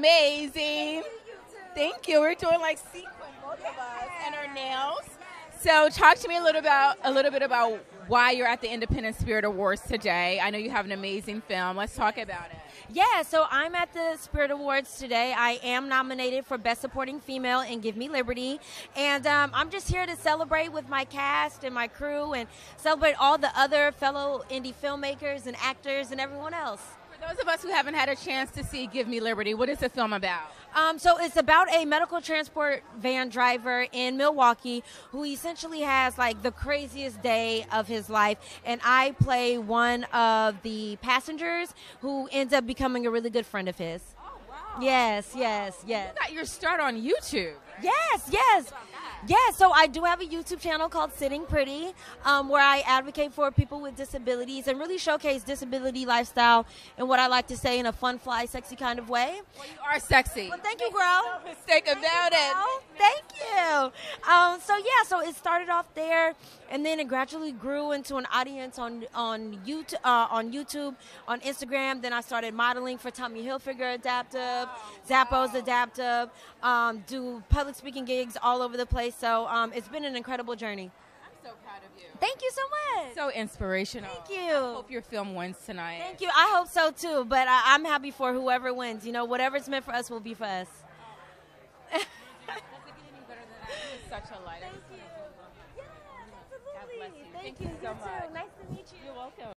amazing. Thank you. We're doing like sequin, both of us, and our nails. So, talk to me a little about a little bit about why you're at the Independent Spirit Awards today. I know you have an amazing film. Let's talk about it. Yeah, so I'm at the Spirit Awards today. I am nominated for Best Supporting Female in Give Me Liberty. And um, I'm just here to celebrate with my cast and my crew and celebrate all the other fellow indie filmmakers and actors and everyone else. Those of us who haven't had a chance to see Give Me Liberty, what is the film about? Um, so it's about a medical transport van driver in Milwaukee who essentially has like the craziest day of his life, and I play one of the passengers who ends up becoming a really good friend of his. Yes, yes, yes. You got your start on YouTube. Yes, yes. Yeah, so I do have a YouTube channel called Sitting Pretty, um, where I advocate for people with disabilities and really showcase disability lifestyle and what I like to say in a fun, fly, sexy kind of way. Well, you are sexy. Well, thank you, girl. No mistake about it. Thank you. Um, so yeah, so it started off there, and then it gradually grew into an audience on on YouTube, uh, on YouTube, on Instagram. Then I started modeling for Tommy Hilfiger Adaptive, Zappos Adaptive, um, do public speaking gigs all over the place. So um, it's been an incredible journey. I'm so proud of you. Thank you so much. So inspirational. Thank you. I hope your film wins tonight. Thank you. I hope so too. But I, I'm happy for whoever wins. You know, whatever's meant for us will be for us. Thank you. Yes, absolutely. God you. Thank, Thank you. you so too. much. Nice to meet you. You're welcome.